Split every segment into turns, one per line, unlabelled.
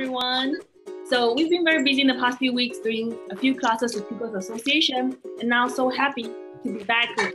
everyone. So we've been very busy in the past few weeks doing a few classes with People's Association, and now so happy to be back with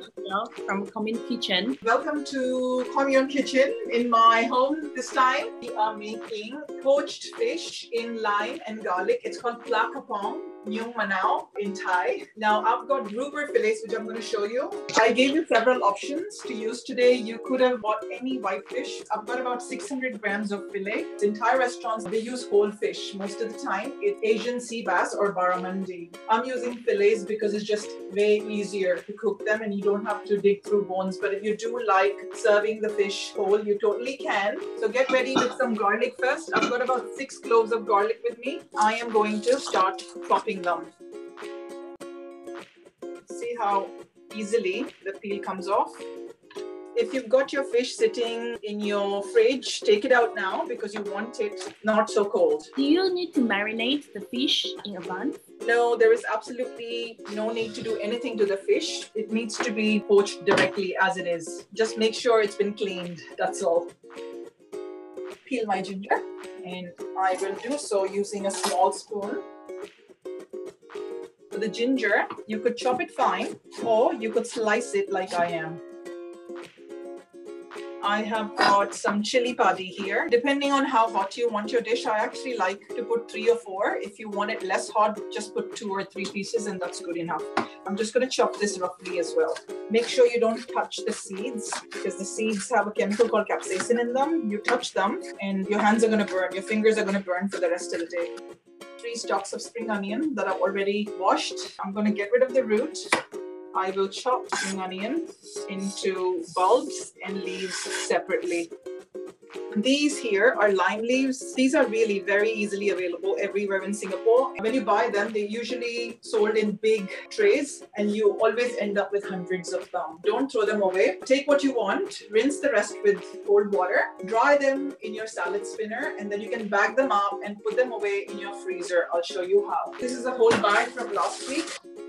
from Commune Kitchen.
Welcome to Commune Kitchen in my home this time. We are making poached fish in lime and garlic. It's called pla kapong neung manao in Thai. Now I've got grouper fillets, which I'm going to show you. I gave you several options to use today. You could have bought any white fish. I've got about 600 grams of fillet. In Thai restaurants, they use whole fish most of the time. It's Asian sea bass or barramundi. I'm using fillets because it's just way easier to cook them and you don't have to dig through bones. But if you do like serving the fish whole, you totally can. So get ready with some garlic first. I've got about six cloves of garlic with me. I am going to start chopping them. See how easily the peel comes off. If you've got your fish sitting in your fridge, take it out now because you want it not so cold.
Do you need to marinate the fish in advance?
No, there is absolutely no need to do anything to the fish. It needs to be poached directly as it is. Just make sure it's been cleaned, that's all. Peel my ginger and I will do so using a small spoon for the ginger, you could chop it fine or you could slice it like I am. I have got some chili padi here. Depending on how hot you want your dish, I actually like to put three or four. If you want it less hot, just put two or three pieces and that's good enough. I'm just gonna chop this roughly as well. Make sure you don't touch the seeds because the seeds have a chemical called capsaicin in them. You touch them and your hands are gonna burn, your fingers are gonna burn for the rest of the day three stalks of spring onion that I've already washed. I'm going to get rid of the root. I will chop spring onion into bulbs and leaves separately. These here are lime leaves. These are really very easily available everywhere in Singapore. When you buy them, they're usually sold in big trays and you always end up with hundreds of them. Don't throw them away. Take what you want, rinse the rest with cold water, dry them in your salad spinner, and then you can bag them up and put them away in your freezer. I'll show you how. This is a whole bag from last week.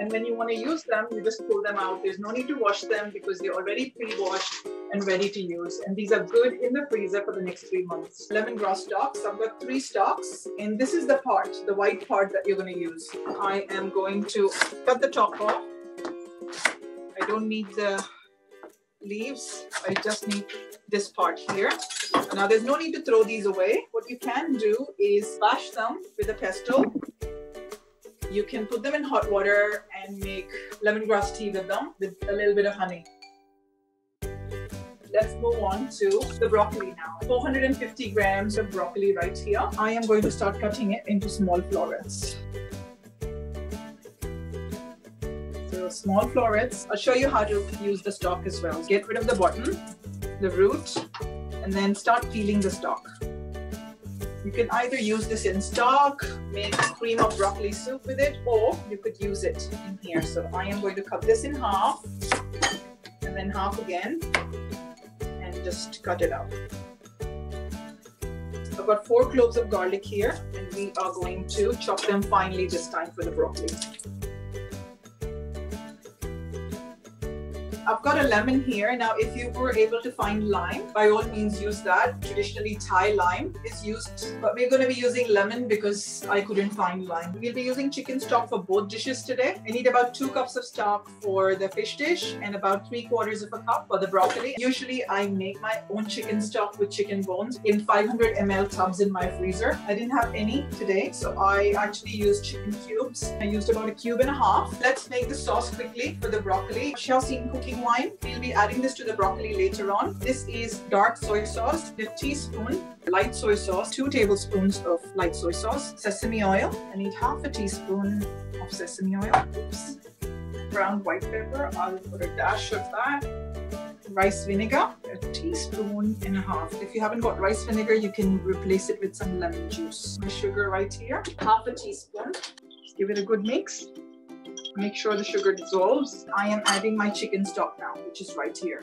And when you want to use them, you just pull them out. There's no need to wash them because they're already pre-washed and ready to use. And these are good in the freezer for the next three months. Lemongrass stalks, I've got three stalks. And this is the part, the white part that you're going to use. I am going to cut the top off. I don't need the leaves. I just need this part here. Now there's no need to throw these away. What you can do is bash them with a pestle you can put them in hot water and make lemongrass tea with them with a little bit of honey. Let's move on to the broccoli now. 450 grams of broccoli right here. I am going to start cutting it into small florets. So small florets. I'll show you how to use the stalk as well. Get rid of the bottom, the root, and then start peeling the stalk. You can either use this in stock, make cream of broccoli soup with it, or you could use it in here. So I am going to cut this in half and then half again and just cut it out. I've got four cloves of garlic here and we are going to chop them finely this time for the broccoli. I've got a lemon here. Now, if you were able to find lime, by all means use that. Traditionally, Thai lime is used, but we're going to be using lemon because I couldn't find lime. We'll be using chicken stock for both dishes today. I need about two cups of stock for the fish dish and about three quarters of a cup for the broccoli. Usually, I make my own chicken stock with chicken bones in 500 ml tubs in my freezer. I didn't have any today, so I actually used chicken cubes. I used about a cube and a half. Let's make the sauce quickly for the broccoli. Shaoxing cooking wine. We'll be adding this to the broccoli later on. This is dark soy sauce, a teaspoon light soy sauce, two tablespoons of light soy sauce, sesame oil. I need half a teaspoon of sesame oil. Oops. Ground white pepper. I'll put a dash of that. Rice vinegar, a teaspoon and a half. If you haven't got rice vinegar, you can replace it with some lemon juice. My sugar right here, half a teaspoon. Just give it a good mix. Make sure the sugar dissolves. I am adding my chicken stock now, which is right here.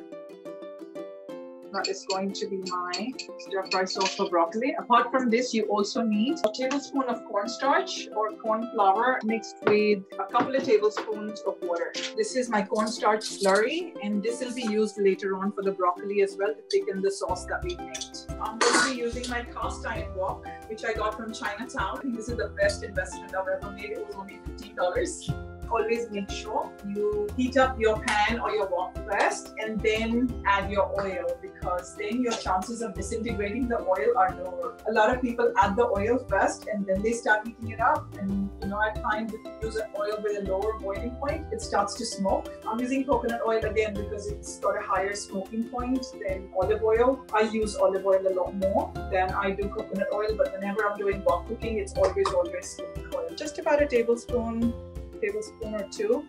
that is going to be my stir fry sauce for broccoli. Apart from this, you also need a tablespoon of cornstarch or corn flour mixed with a couple of tablespoons of water. This is my cornstarch slurry, and this will be used later on for the broccoli as well to thicken the sauce that we made. I'm going to be using my cast iron wok, which I got from Chinatown. This is the best investment I've ever made. It was only $15 always make sure you heat up your pan or your wok first and then add your oil because then your chances of disintegrating the oil are lower. A lot of people add the oil first and then they start heating it up. And you know, at times if you use an oil with a lower boiling point, it starts to smoke. I'm using coconut oil again because it's got a higher smoking point than olive oil. I use olive oil a lot more than I do coconut oil, but whenever I'm doing wok cooking, it's always always coconut oil. Just about a tablespoon tablespoon or two.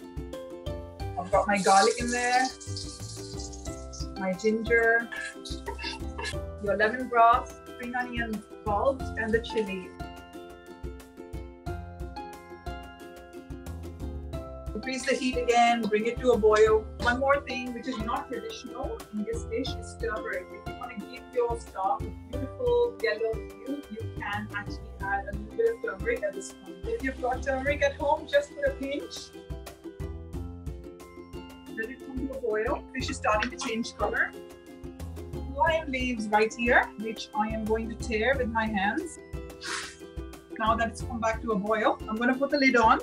I've got my garlic in there, my ginger, your lemon broth, spring onion bulbs, and the chili. Increase the heat again, bring it to a boil. One more thing, which is not traditional in this dish, is turmeric. If you want to give your stock a beautiful yellow hue, you can actually add a little bit of turmeric at this point. If you've got turmeric at home, just put a pinch. Let it come to a boil. Fish is starting to change color. Lime leaves right here, which I am going to tear with my hands. Now that it's come back to a boil, I'm going to put the lid on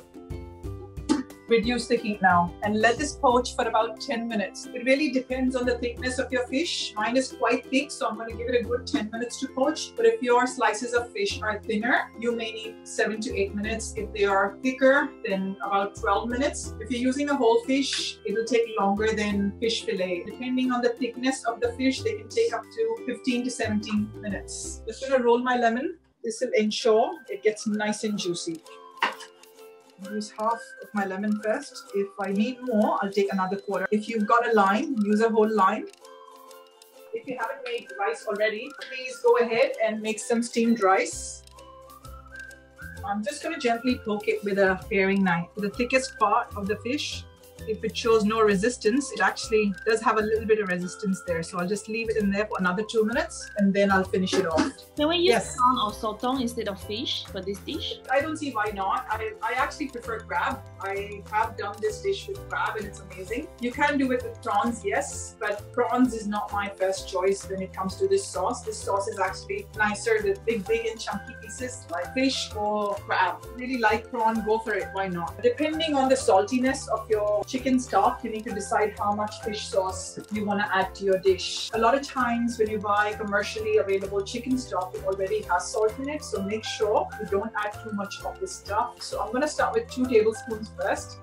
reduce the heat now and let this poach for about 10 minutes. It really depends on the thickness of your fish. Mine is quite thick, so I'm going to give it a good 10 minutes to poach. But if your slices of fish are thinner, you may need 7 to 8 minutes. If they are thicker, then about 12 minutes. If you're using a whole fish, it'll take longer than fish fillet. Depending on the thickness of the fish, they can take up to 15 to 17 minutes. Just to roll my lemon. This will ensure it gets nice and juicy use half of my lemon first. If I need more, I'll take another quarter. If you've got a lime, use a whole lime. If you haven't made rice already, please go ahead and make some steamed rice. I'm just going to gently poke it with a paring knife. The thickest part of the fish if it shows no resistance, it actually does have a little bit of resistance there. So I'll just leave it in there for another two minutes and then I'll finish it off.
Can we use yes. prawn or sotong instead of fish for this dish?
I don't see why not. I, I actually prefer crab. I have done this dish with crab and it's amazing. You can do it with prawns, yes, but prawns is not my first choice when it comes to this sauce. This sauce is actually nicer with big, big and chunky pieces like fish or crab. Really like prawn, go for it. Why not? Depending on the saltiness of your chicken stock, you need to decide how much fish sauce you want to add to your dish. A lot of times when you buy commercially available chicken stock, it already has salt in it. So make sure you don't add too much of this stuff. So I'm going to start with two tablespoons first.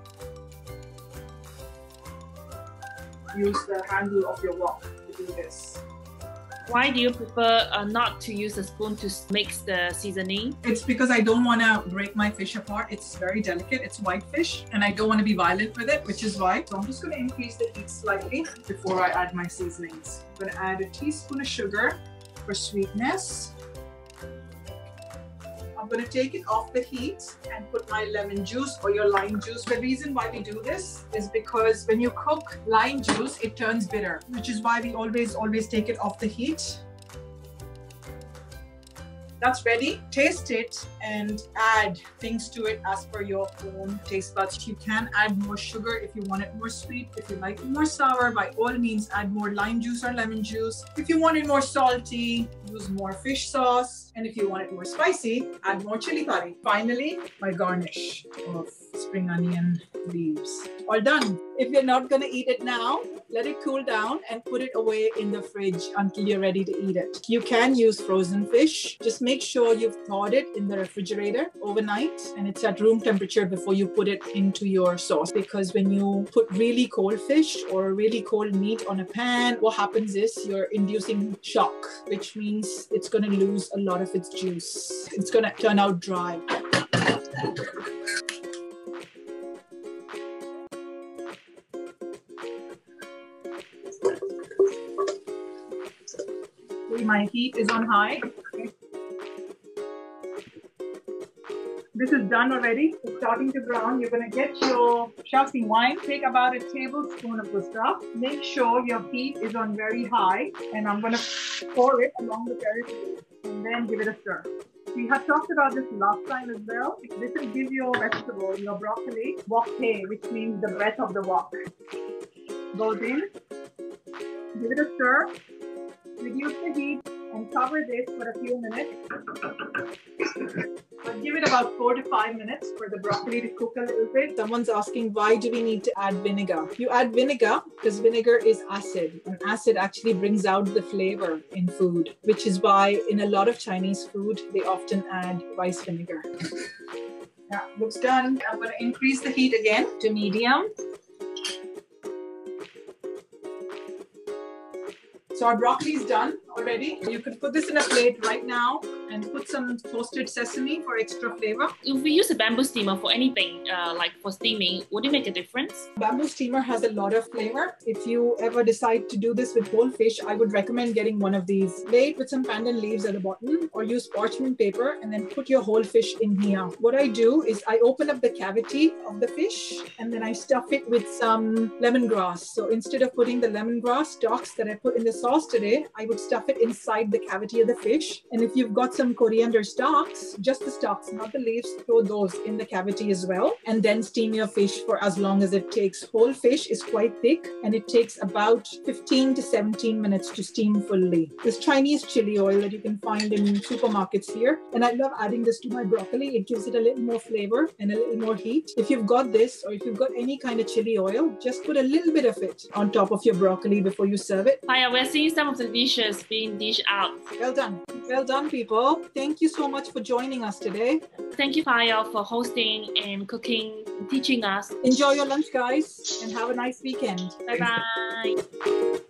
Use the handle of your wok to do this.
Why do you prefer uh, not to use a spoon to mix the seasoning?
It's because I don't want to break my fish apart. It's very delicate. It's white fish and I don't want to be violent with it, which is why. So I'm just going to increase the heat slightly before I add my seasonings. I'm going to add a teaspoon of sugar for sweetness. I'm going to take it off the heat and put my lemon juice or your lime juice. The reason why we do this is because when you cook lime juice, it turns bitter, which is why we always, always take it off the heat that's ready. Taste it and add things to it as per your own taste buds. You can add more sugar if you want it more sweet. If you like it more sour, by all means, add more lime juice or lemon juice. If you want it more salty, use more fish sauce. And if you want it more spicy, add more chili padi. Finally, my garnish of spring onion leaves. All done. If you're not gonna eat it now, let it cool down and put it away in the fridge until you're ready to eat it. You can use frozen fish. Just make sure you've thawed it in the refrigerator overnight and it's at room temperature before you put it into your sauce. Because when you put really cold fish or really cold meat on a pan, what happens is you're inducing shock, which means it's gonna lose a lot of its juice. It's gonna turn out dry. My heat is on high. This is done already. It's starting to brown. You're going to get your Shaoxing wine. Take about a tablespoon of the stuff. Make sure your heat is on very high. And I'm going to pour it along the periphery and then give it a stir. We had talked about this last time as well. This will give your vegetable, your broccoli, wok hei, which means the breath of the wok. Goes in, give it a stir, reduce the heat, and cover this for a few minutes. I'll give it about four to five minutes for the broccoli to cook a little bit. Someone's asking why do we need to add vinegar? You add vinegar because vinegar is acid, and acid actually brings out the flavor in food, which is why in a lot of Chinese food they often add rice vinegar. Yeah, looks done. I'm going to increase the heat again to medium. So our broccoli is done already. You could put this in a plate right now and put some toasted sesame for extra flavor.
If we use a bamboo steamer for anything, uh, like for steaming, would it make a difference?
Bamboo steamer has a lot of flavor. If you ever decide to do this with whole fish, I would recommend getting one of these. Lay it with some pandan leaves at the bottom or use parchment paper and then put your whole fish in here. What I do is I open up the cavity of the fish and then I stuff it with some lemongrass. So instead of putting the lemongrass stalks that I put in the sauce today, I would stuff it inside the cavity of the fish. And if you've got some coriander stalks, just the stalks, not the leaves, throw those in the cavity as well. And then steam your fish for as long as it takes. Whole fish is quite thick and it takes about 15 to 17 minutes to steam fully. This Chinese chili oil that you can find in supermarkets here. And I love adding this to my broccoli. It gives it a little more flavor and a little more heat. If you've got this or if you've got any kind of chili oil, just put a little bit of it on top of your broccoli before you serve it.
Payal, we're seeing some of the dishes being dished out.
Well done. Well done, people. Thank you so much for joining us today.
Thank you, Payal, for hosting and cooking, teaching us.
Enjoy your lunch, guys, and have a nice weekend.
Bye bye.